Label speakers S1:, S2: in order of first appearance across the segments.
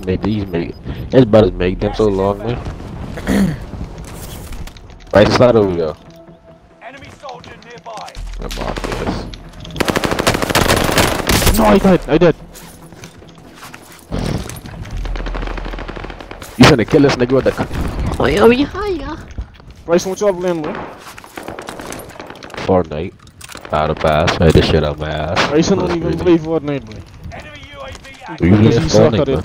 S1: These make these make it's about to make them so long, man. right, slide over here.
S2: Enemy soldier nearby.
S1: I'm off this. No, I died. I did. You finna kill this nigga with the. Oh, yeah, yeah.
S3: Bryson, what y'all playing with?
S1: Fortnite. Out of pass. Right, this shit on my ass.
S3: Bryson don't
S1: That's
S3: even
S1: crazy.
S3: play Fortnite, boy.
S2: Enemy UAV
S1: We
S2: active.
S1: usually
S3: Because
S1: have
S3: he suck
S1: Fortnite,
S3: at it.
S1: man.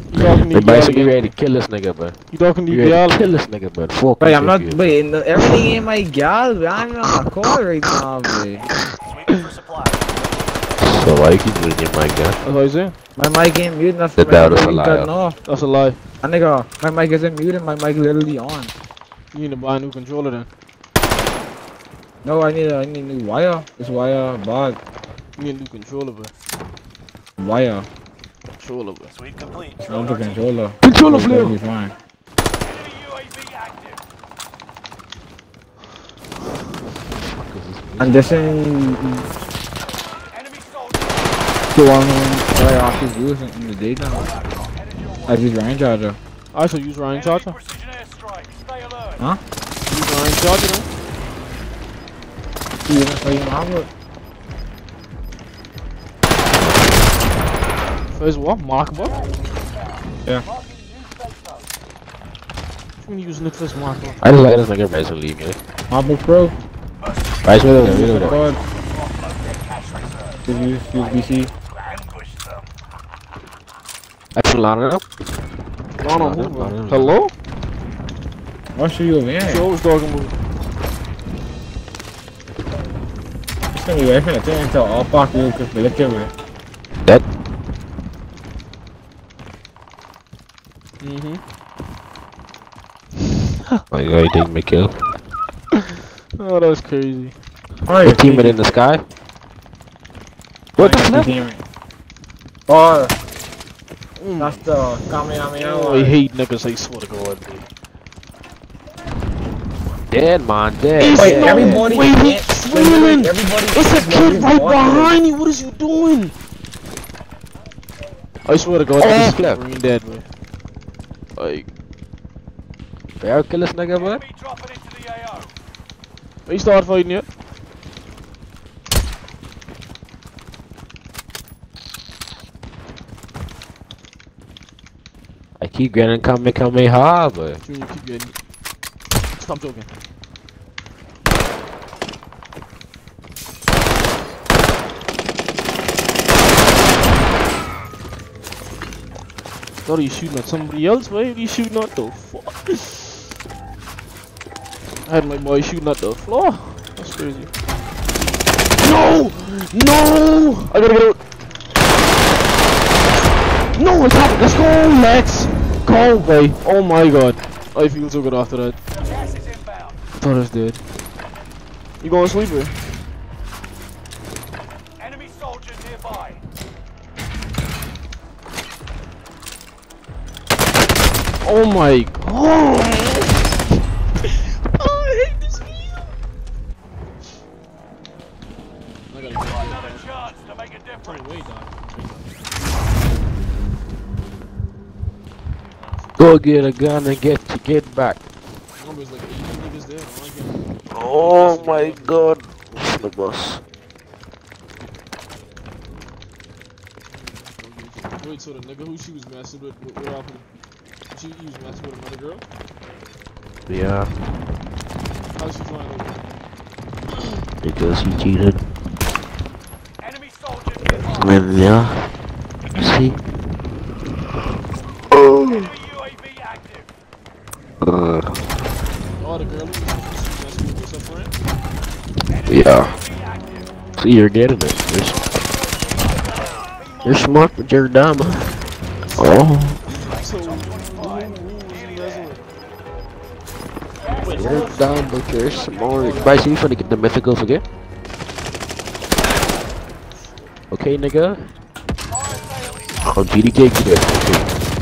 S3: You talking to
S1: Hey, Bryson,
S3: Gal
S1: you ready to kill this nigga, bro.
S3: You talking to
S1: You ready
S3: Gal?
S1: to kill this nigga, man. Fuck.
S4: Wait, I'm not.
S1: you.
S4: Wait, no, everything ain't my gal. but I'm not on a call right now, boy.
S2: Sweeping for supply.
S1: So why you keep doing your mic, gun?
S3: That's what I saying.
S4: My mic ain't muted. That's
S1: The
S4: my
S1: doubt is
S4: mic
S1: a lie,
S4: cutting
S1: yo.
S4: off.
S3: That's a lie.
S4: My nigga, my mic isn't muted. My mic literally on.
S3: You need to buy a new controller then.
S4: No, I need a, I need a new wire. This wire bad.
S3: You need a new controller, bro.
S4: Wire.
S3: Controller, bro.
S2: Sweep complete.
S4: Not the controller.
S1: Controller
S4: That'll
S1: flare.
S4: be fine.
S2: Enemy UAV active.
S4: And this is
S2: Enemy soldier.
S4: the one that I actually use in in the daytime. As his range charger.
S3: I also use Ryan Charger.
S2: precision airstrike. Stay alert.
S4: Huh?
S3: Use Ryan Charger, man.
S4: Oh, you even play Marvel?
S3: First what? Mark what?
S4: Yeah.
S3: You mean using it first Mark what?
S1: I just like this nigga Bryson leave me.
S4: Marvel Pro?
S1: Bryson, wait a minute, wait a minute.
S4: God. Did you use BC?
S2: Ambush them.
S1: That's Lana now.
S3: No, no,
S1: No,
S3: who,
S1: no,
S3: bro?
S1: no, no.
S3: Hello?
S4: I'll show you over here.
S3: She always talking about.
S4: It's gonna be way from the thing until all park real quick, but look at it.
S1: Dead.
S3: Mm-hmm.
S1: Oh, you already taking my kill.
S3: Oh, that was crazy.
S4: Alright,
S1: Your teammate in the sky. What the flip?
S4: Oh,
S3: Mm.
S4: that's the Kamehameha.
S3: Oh, I hate niggas, I swear to God, dude.
S1: Dead, man. Dead.
S4: Wait,
S1: dead.
S4: everybody.
S3: Wait,
S4: can't- wait, wait, wait,
S3: swimming?
S4: Everybody.
S3: It's a kid right behind you. What is you doing? I swear to God,
S1: Oh,
S3: this is green dead, man. Like,
S1: Bear kill this nigga, man.
S2: Enemy dropping into the AO.
S3: they start fighting yet?
S1: I keep getting come come hard, but
S3: Junior, keep getting. Stop joking. Thought he shooting at somebody else, why are you shooting at the fuck? I had my boy shooting at the floor. That's crazy. No! No! I gotta get out. No, it's happening. Let's go. Let's go, boy. Oh my god. I feel so good after that. I thought I was dead. You going sleeper? Oh my god. I hate this
S2: Got
S3: go.
S1: get a gun and get to get back.
S3: Numbers like 80 niggas there. I like it.
S1: Oh my god. The boss.
S3: Wait, so the nigga who she was messing with, what happened? She, he was messing with another girl?
S1: Yeah,
S3: How'd she find out?
S1: because he cheated.
S2: Enemy soldier nearby.
S1: And yeah, see.
S2: Enemy UAV active.
S1: Uh,
S3: Oh, the girl who was she was messing with was her
S1: yeah. See, you're getting it. You're, you're smart, but you're dumb. Oh,
S3: So, who, who, who was he messing with? Wait,
S1: you're dumb, but you're smart. Bryce, you finna get the mythicals again? Okay, nigga. Oh, GDK good.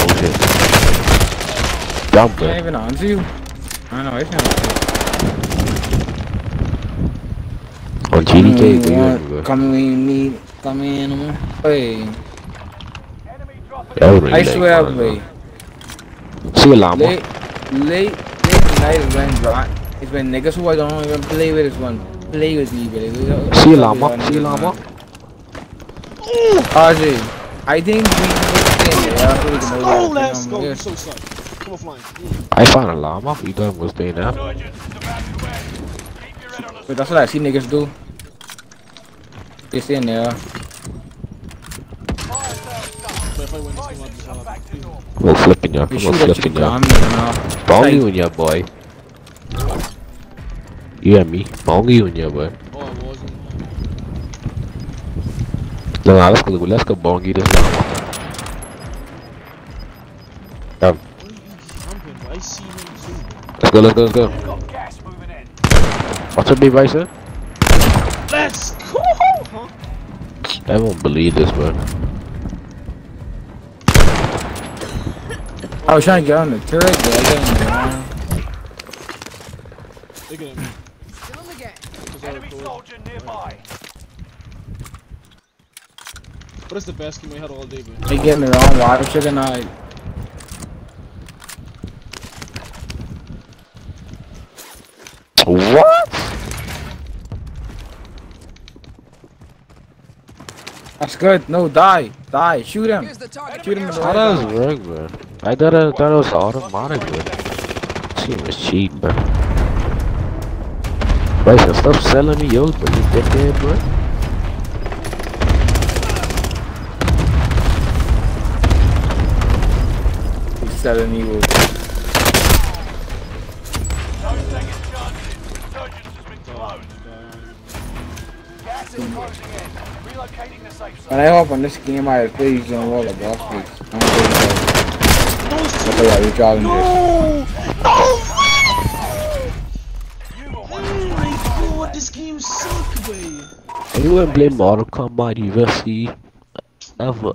S1: Okay. Okay. Dumb,
S4: Can't
S1: bro.
S4: even answer you. I know, it's not.
S1: On GDK, good, bro.
S4: Come in, me, come in. Hey,
S1: That would really
S4: I
S1: like
S4: swear,
S1: one,
S4: boy.
S1: Though. See you, llama.
S4: Late, late, late at night is when dry. It's when niggas who I don't even play with is one play with me, baby. We don't-
S1: See you,
S4: we
S1: llama.
S4: don't
S1: See you,
S4: do
S1: llama.
S4: that. RJ, I think we can stay there. I think we can
S3: Oh, let's go.
S4: Yeah.
S3: You're so sorry. Come offline.
S1: I found a llama. You thought it was staying there?
S2: Insurgents is about to end. Keep your head on the
S4: But that's what I see niggas do. They stay in there.
S2: fire sale stuff.
S3: But if I win this game, I'll
S2: Prices
S3: just
S2: are
S3: have
S2: back to normal.
S1: We're flipping ya.
S4: They
S1: We're
S4: shoot at you,
S1: flipping ya.
S4: now.
S1: Bong in ya, boy. You and me. Bong you in ya, boy. No, no, let's go. Let's go bong you this llama. Come.
S3: What are you camping? I see him too.
S1: Let's go, let's go, let's go.
S2: We've got gas moving in.
S1: What's up, big Bison?
S3: Let's go!
S1: I won't believe this, bro.
S4: I was trying to get on the turret, but I didn't. man.
S3: Look at him.
S5: Still in the game.
S3: Cause I
S2: Enemy soldier nearby.
S3: What is the best game I had all day, bro?
S4: They get me wrong, water sugar night.
S1: What?
S4: That's good. No, die. Die. Shoot him.
S5: Here's the target.
S4: Shoot him in the
S1: How does
S4: eye.
S1: work, bro? I thought I thought it was automatic, bro. She was cheating, bro. Bryson, stop selling me yours, bro. You dickhead, bro.
S4: He's selling evil.
S2: No second chances. Insurgents has been closed. Gas is closing in. Relocating the safe.
S4: When I hop on this game, I play using all the boss fights. I'm playing that.
S3: No, it's
S4: That's why we challenge
S3: No! No!
S2: You were one
S3: Oh my god, this game's sick, boy.
S1: You wouldn't play Mortal Kombat UFC ever,